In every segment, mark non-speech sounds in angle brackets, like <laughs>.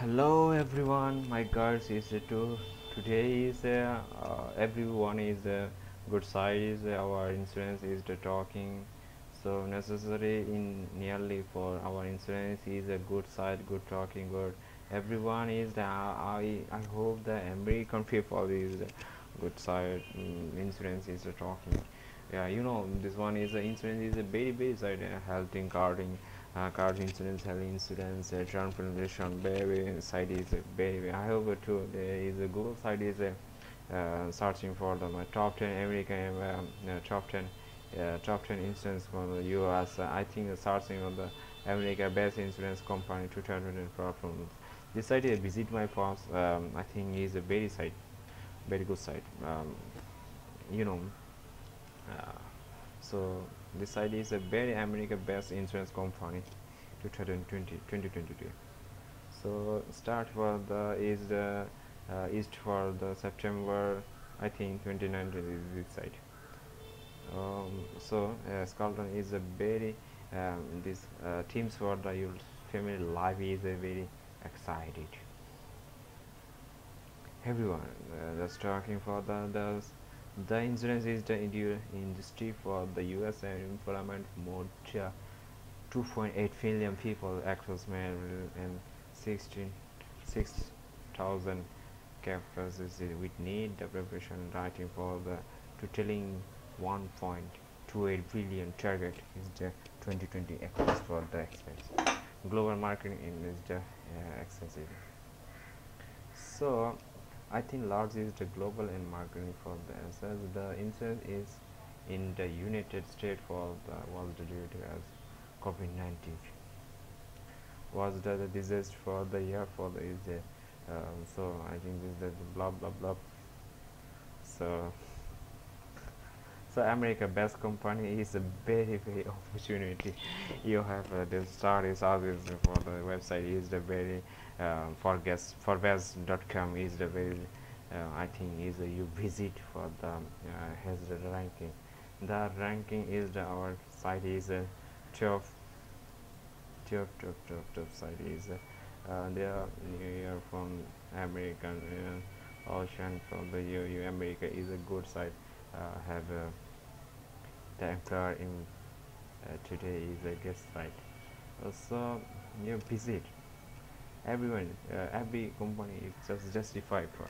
hello everyone. My girls is uh, to today is uh, uh, everyone is uh, good side uh, our insurance is the talking. So necessary in nearly for our insurance is a good side good talking good everyone is the i i hope the american people is good side mm, insurance is the talking. Yeah you know this one is the insurance is a very very side uh, health guarding uh, car insurance, health insurance, uh, transportation, very side is uh, very. I hope uh, too there is a Google side is uh, uh, searching for the uh, top 10 American um, uh, top 10 uh, top 10 insurance from the US. Uh, I think uh, searching on the America best insurance company 2000 platforms. This site is visit my first. Um, I think is a very site, very good site. Um, you know. Uh, so this site is a very America based insurance company 2020 2022 so start for the is the uh, for the September I think 29 is this site. Um, so uh, Scotland is a very um, this uh, teams for the your family life is a very excited. Everyone uh, that's talking for the the the insurance is the industry for the US and employment more uh, 2.8 million people across male and 16,000 capitals with need the preparation writing for the totaling 1.28 billion target is the 2020 across for the expense. Global marketing is the uh, expensive. So I think large is the global and marketing for the answers. The incident is in the United States for the was due to as COVID-19 was the, disaster for the year for the is um, so I think this is the blah blah blah so so America best company is a very very <laughs> opportunity. You have uh, the star is for the website is the very uh, for guest for best.com is the very uh, I think is a you visit for the uh, has the ranking. The ranking is the our site is a top top top top site is uh, they are near from American uh, ocean from the EU America is a good site uh, have a the employer in uh, today is a guest site. So you visit everyone uh, every company is just justified for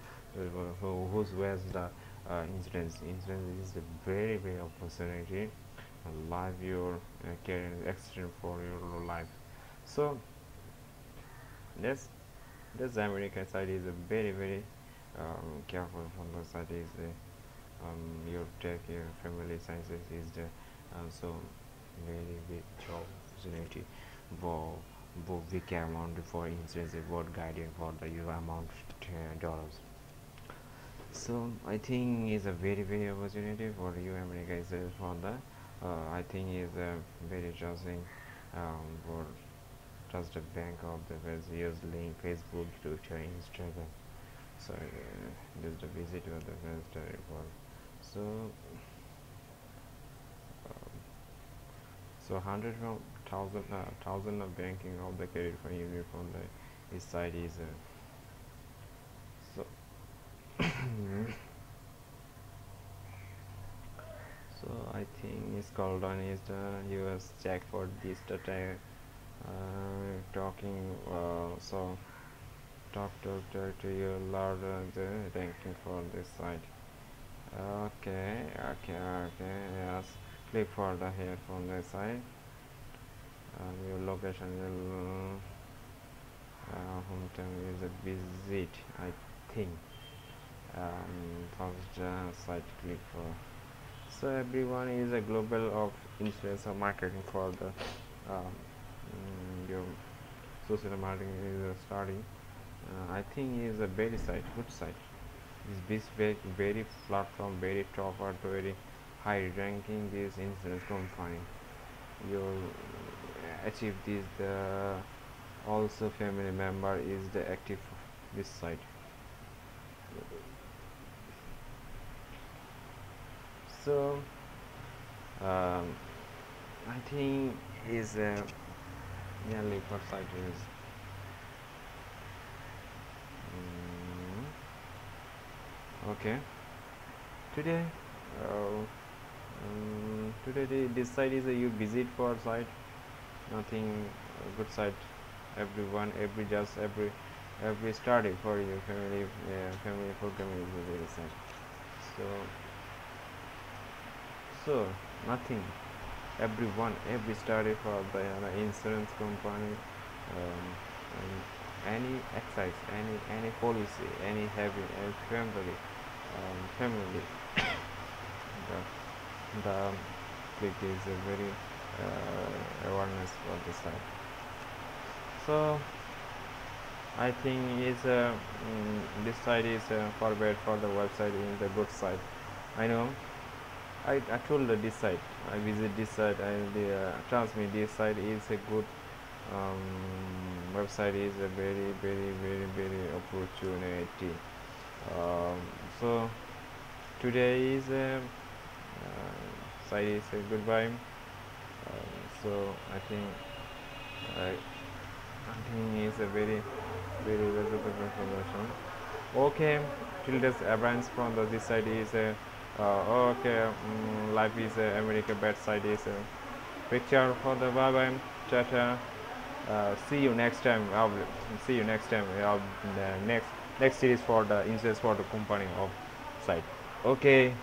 who, whose wears the uh, insurance. Insurance is a very very opportunity live your uh, career extend for your life. So this this American side is a very very um, careful from the side is uh, um, your tech, your family sciences is the also very big job opportunity. For for big amount for insurance board guiding for the your amount dollars. So I think is a very very opportunity for you America is for the uh, I think is a very trusting um, for trust the bank of the use link Facebook Twitter Instagram. So uh, just a visit of the first uh, report so um, so hundred from thousand uh, thousand of banking of the credit for unit from the east side is uh, so <coughs> so I think it's called on is the US check for this data uh, talking uh, so talk to, to, to your large uh, ranking for this site okay okay okay yes. Click for the here from the side and your location will uh, hometown is a visit I think. Um, first uh, site click for. So everyone is a global of influencer marketing for the um, mm, your social marketing is starting. Uh, I think is a very site good site this very very platform very top or very high ranking this insurance company. You achieve this the also family member is the active this site so um, I think is uh, nearly for site is okay. Today uh, um, today this site is a you visit for site. Nothing good site. Everyone every just every every study for your family uh, family programming is very site. So so nothing. Everyone every study for the uh, insurance company um, any exercise any any policy any having a family family. The the click is a very uh, awareness for this side so I think is uh, mm, this side is uh, forward for the website in the good side I know. I, I told this site. I visit this site and the uh, trust this site is a good um, website is a very very very very opportunity. Um, so today is a uh, is a goodbye. Um, so I think I, I think is a very very valuable information okay this advance from the this side is a uh, okay um, life is uh, America bad side is a picture for the bye bye tata uh, see you next time I'll see you next time next next series for the instance for the company of site okay